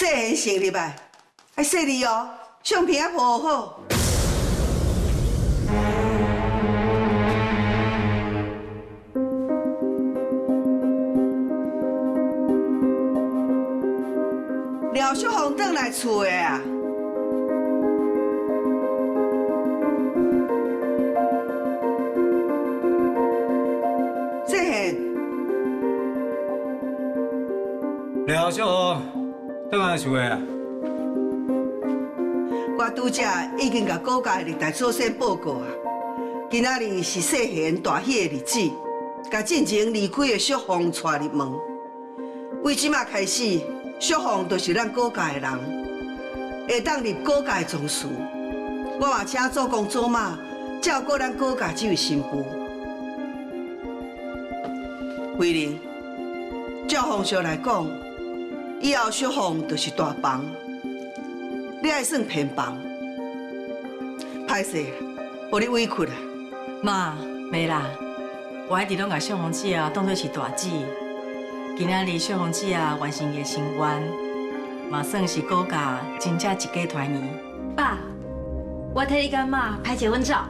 细汉生日吧，爱细你哦，相片也抱好。廖淑红转来厝的啊！细汉，廖小红，转来厝的啊！我拄则已经甲国家历代祖先报告啊，今仔日是细汉大喜的日子，甲进前离开的小红带入门。为即马开始，小红就是咱国家的人，会当入国家的宗祠。我嘛请祖公祖妈照顾咱国家这位新妇。慧玲，照方式来讲，以后小红就是大房。你爱算偏房，歹势，互你委屈啦！妈，没啦，我一直拢把小红姐啊当作是大姐。今仔日小红姐啊完成伊的心愿，嘛算是国家真正一家团圆。爸，我替你干妈拍结婚照。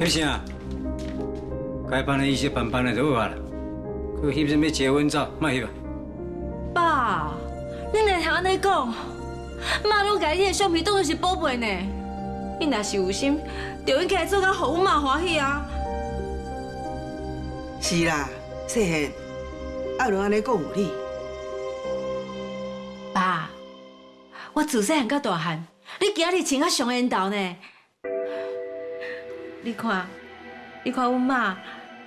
翕啥？该办的仪式办办了就好啊啦。去翕什么结婚照？莫翕啊！爸，你哪通安尼讲？妈拢把你的相片当作是宝贝呢。你若是有心，就应该做到互阮妈欢喜啊。是啦，细汉，阿伦安尼讲有理。爸，我自细汉到大汉，你今日穿啊上缘投呢。你看，你看阮妈，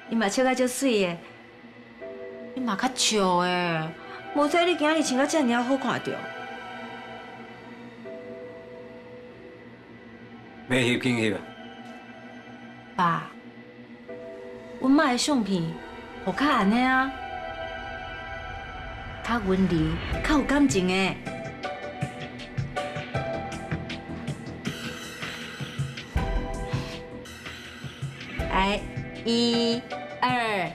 伊嘛笑甲足水的，你嘛较笑的，无说你今日穿到遮尔好看着。要翕紧翕啊！爸，阮妈的相片，好较安尼啊，较温柔，较有感情的。来，一、二、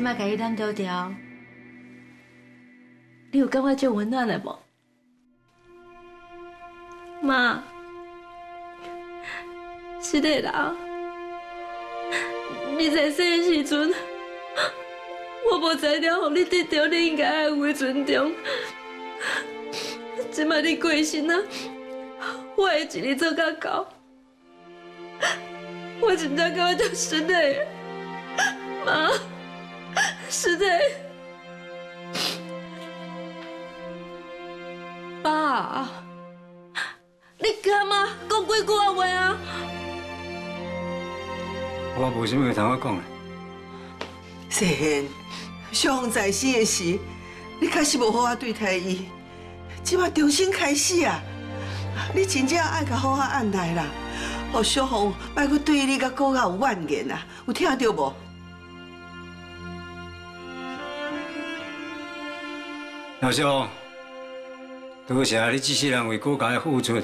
即摆甲你揽条条，你有感觉足温暖的无？妈，是的啦，你在生的时阵，我无知了，互你得到你应该爱有的尊重。即摆你过身啊，我会一日做到到，我真正感觉足实的。妈，是的，爸，你干嘛讲几句话啊？我无啥物通我讲的。细汉，小红在世的时，你确实无好好对待伊。即马重新开始啊，你真正爱甲好好按待啦，哦小红莫去对你甲国家有怨言啊，有听到无？廖小红，多谢你这世人为国家的付出。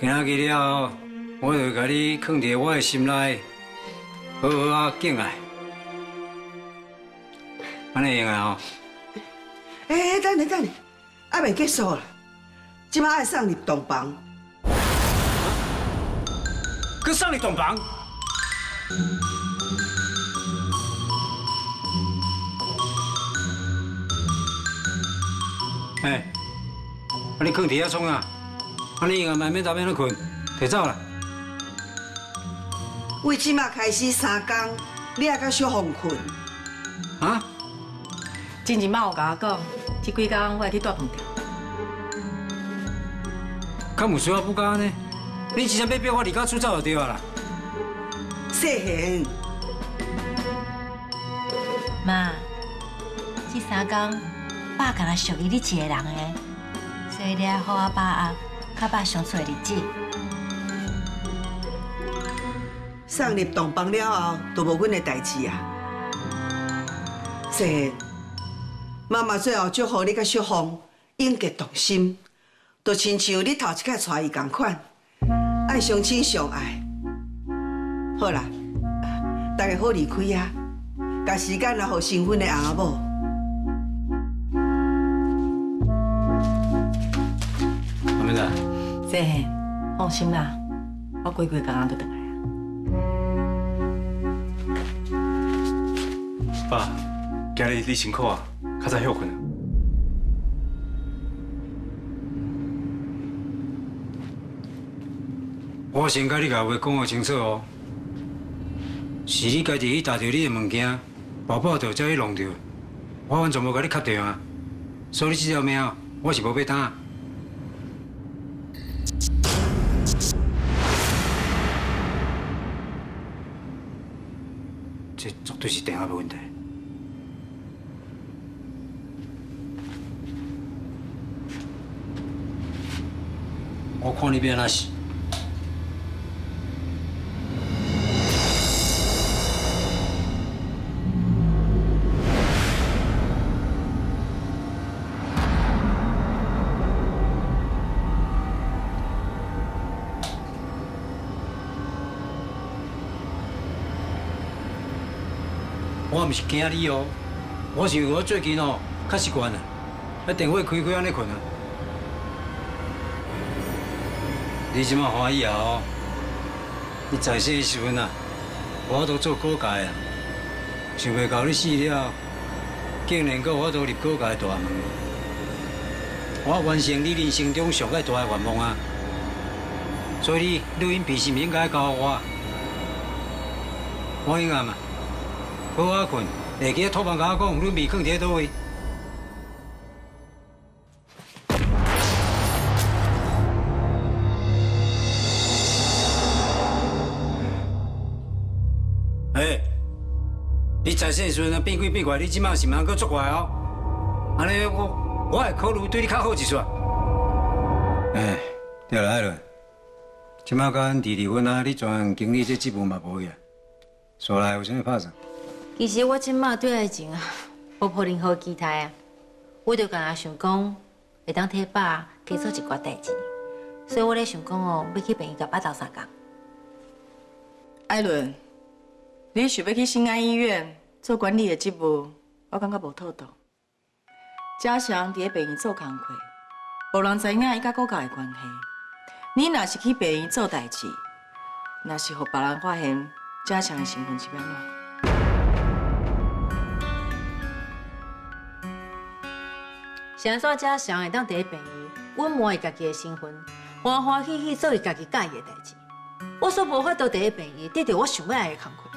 今仔日了后，我就甲你藏伫我的心内，好好啊敬爱。安尼用啊吼？哎，等下等下，还未结束啦，即摆爱送入洞房。去送你洞房？哎，啊你藏伫遐创啊？啊你用啊慢免早免咧困，提走啦。为即摆开始三工，你也甲小红困。啊？进前妈有甲我讲，这几工我会去大饭店。敢有需要不干呢？你之前要逼我离家出走就对啊啦。细汉，妈，这三工爸敢若属于你一个人的，所以你要好好把握甲爸相处的日子。送入洞房了后，都无阮的代志啊。细汉，妈妈最后祝福你甲小红永结同心，都亲像你头一摆带伊共款。爱相亲相爱。好啦，大家好离开啊，把时间留给新婚的翁仔某。细汉，放心啦，我几几刚刚就回来啊。爸，今日你辛苦啊，较早休困啊。我先甲你甲话讲个清楚哦，是你家己去踏着你的物件，包包着才去弄着，我完全无甲你确定啊，所以你这条命我是无要担。这绝对是电话的问题。我看你变哪是。毋是惊你哦，我是我最近哦较习惯啊，啊电话开开安尼困啊。你即马欢喜啊哦，你在世的时分啊，我都做高界啊，想袂到你死了，竟然搁我都入高界大门，我完成你人生中上个大的愿望啊！所以你录音笔是毋应该交我，我应该嘛？好啊困，下记托梦甲我讲，你未放伫倒位？哎，你在世时阵啊变鬼变怪，你即马是毋通搁作怪哦？安尼我我会考虑对你较好一撮。哎，对了，艾伦，即马甲阮弟离婚啊，你全经理这职务嘛无去啊？所来有啥物拍算？其实我即马对爱情啊，无抱任何期待啊，我就敢若想讲会当替爸加做一寡代志，所以我咧想讲哦，要去病院甲爸斗相共。艾伦，你想要去新安医院做管理的职务，我感觉无妥当。嘉祥伫咧病院做工课，无人知影伊甲国家的关系。你若是去病院做代志，若是互别人发现嘉祥的身份是要安怎？是安怎遮想会当伫咧病院稳摸伊家己的身份，欢欢喜喜做伊家己喜的代志。我所无法度伫咧病院得到我想要的工课。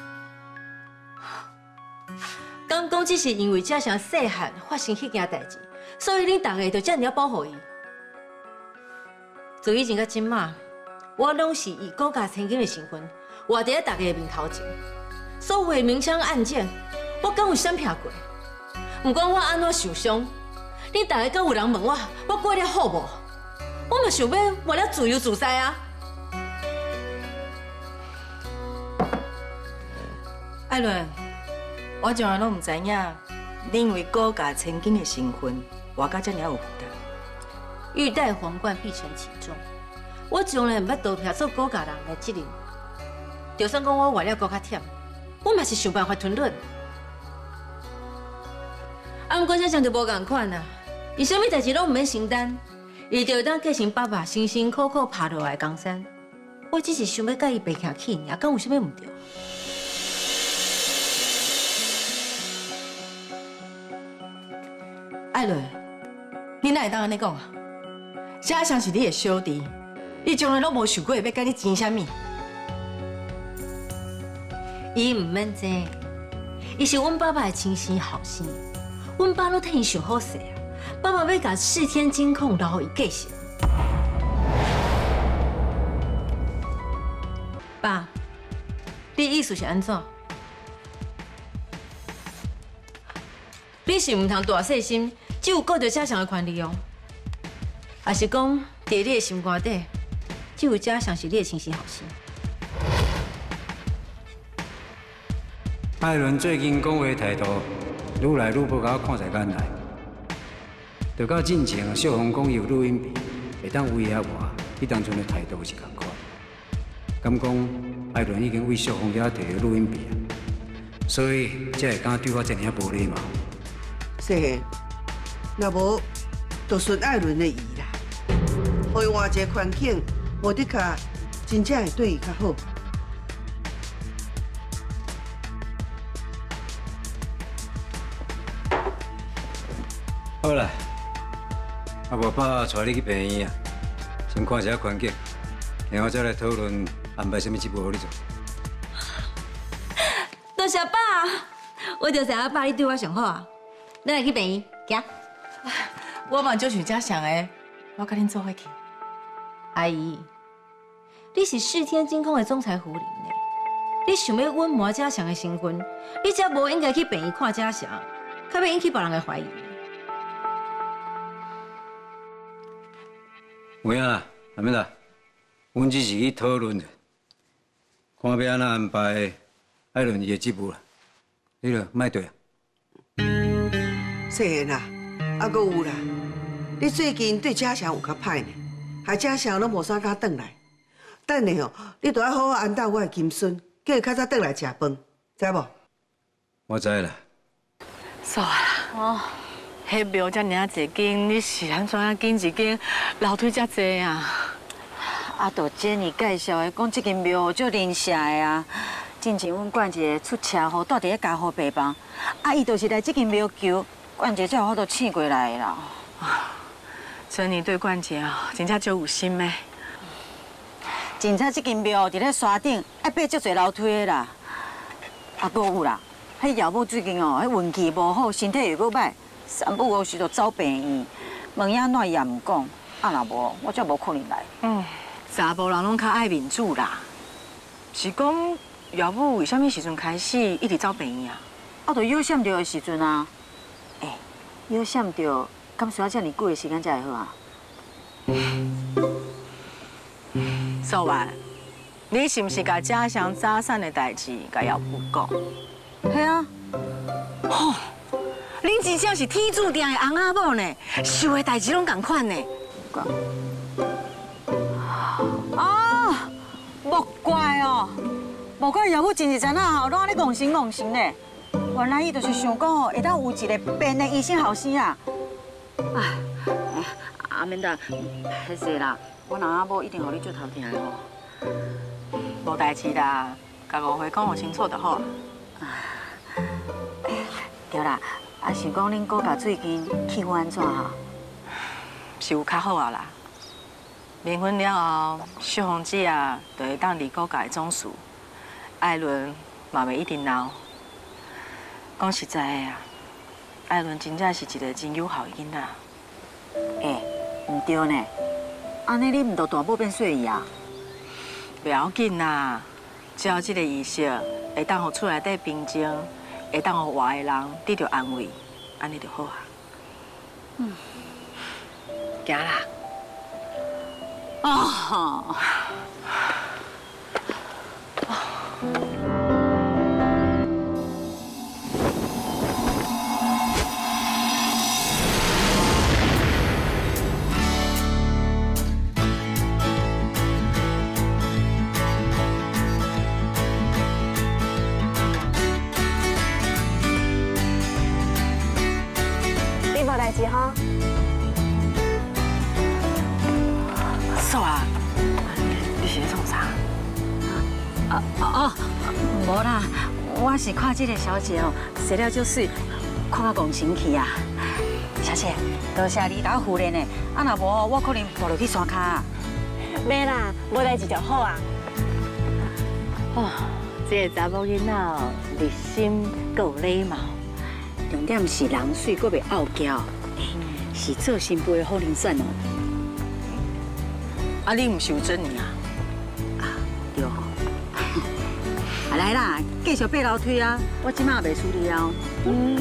敢 讲只是因为遮想细汉发生迄件代志，所以恁大家就遮尔保护伊。从以前到今嘛，我拢是以国家千金的身份活伫咧大家的面头前。所有的明枪案件，我敢有闪避过？不管我安怎受伤。你大家敢有人问我，我过得好无？我嘛想要活了自由自在啊！艾伦，我从来拢唔知影，你因为高价千金的身份，活到遮尔有负担。欲戴皇冠，必承其重。我从来唔捌投票做高价人的责任。就算讲我活了够较忝，我嘛是想办法吞忍。啊，不过这样就无共款啊！伊什么代志拢唔免承担，伊就当继承爸爸辛辛苦苦爬落来的江山。我只是想要甲伊爬起起，也敢有啥物唔对？艾伦，你哪会当安尼讲啊？嘉祥是你的小弟，伊从来都无想过要甲你争啥物。伊唔免争，伊是阮爸爸的亲生后生，阮爸都替伊想好势啊。爸爸要甲四天监控留伊继承。爸，你意思是安怎？你是毋通大细心，只有顾着家祥的权利哦？还是讲在你的心肝底，只有家祥是你的亲生后生？艾伦最近讲话态度，愈来愈不甲我看在眼内。就到进前，小红讲有录音笔，会当威胁我，伊当初的态度是共款。敢讲艾伦已经为小红姐摕到录音笔啊，所以才会敢对我这尔无礼貌。细汉，若无就顺艾伦的意啦，互伊换一个环境，无的确真正会对伊较好。好啦，啊无爸带你去病院啊，先看一下环境，然后再来讨论安排什么职务给你做。多谢爸，我就知影爸你对我上好啊。咱来去病院，行。我嘛就是家想的，我跟恁做伙去。阿姨，你是世天金控的总裁夫人呢，你想要稳磨家祥的身份，你才无应该去病院看家祥，可要引起别人的怀疑。有影啦，阿妹啦，阮只是去讨论的，看要安怎安排艾伦伊的节目啦。你了，莫对啊。细汉啊，啊，搁有啦，你最近对嘉祥有较歹呢，害嘉祥拢无啥敢转来。等下哦，你都要好好安顿我的金孙，叫伊较早转来食饭，知无？我知啦，嫂啊，哦，迄庙遮尔啊济间，你是安怎啊建一间楼梯遮济啊？啊，都姐你介绍的，讲这间庙足灵舍的啊。进前阮管姐出车祸，住伫咧家伙病房，啊，伊就是来这间庙求，管姐才有法度请过来的啦。所以你对冠杰啊，真正就有心的。真正这间庙伫咧山顶，爱爬足侪楼梯的啦。啊，不有啦，迄姚母最近哦，迄运气无好，身体又搁歹，三不五时就走病院，问影哪也毋讲，啊若无，我才无可能来。嗯，查甫人拢较爱面子啦。是讲姚母为虾米时阵开始一直走病院啊？啊，就腰闪着的时阵啊，诶、腰闪着，敢需要遮尔久的时间才会好啊？说完，你是毋是甲家乡早产的代志甲姚母讲？系啊，恁真正是天注定的翁阿某呢，想的代志拢共款呢。啊，莫怪哦，莫怪姚母真是真啊，拢安尼戆神戆神呢。原来伊就是想讲哦，会当有一个病的医生后生啊。哎，阿明达，迄是啦，我翁仔某一定互你做头疼的吼。无代志啦，甲误会讲互清楚就好。对啦，啊是讲恁国家最近气氛安怎啊？是有较好啊啦。离婚了后，小红姐啊，就会当离国家的总司，艾伦嘛袂一定闹。讲实在的啊，艾伦真正是一个真友好的囡仔。哎，唔对呢，安尼你唔都大步变细姨啊？不要紧啦，只要这个仪式会当互厝内底平静，会当互活的人得到安慰，安尼就好啊。嗯，行啦。哦。志哈？嫂啊，你是咧创啥？哦哦，无啦，我是看这个小姐哦，生了就水，看到戆神去啊。小姐，多谢你打护练的，啊那无我可能爬落去山卡。没啦，无代志就好啊。哦，这个查某囡仔哦，热心够礼貌，重点是人水，阁袂傲娇，是做新妇的好人选哦。啊，你唔是有真你啊？啊，对哦。啊来啦，继续爬楼梯啊！我即马未处理啊。嗯。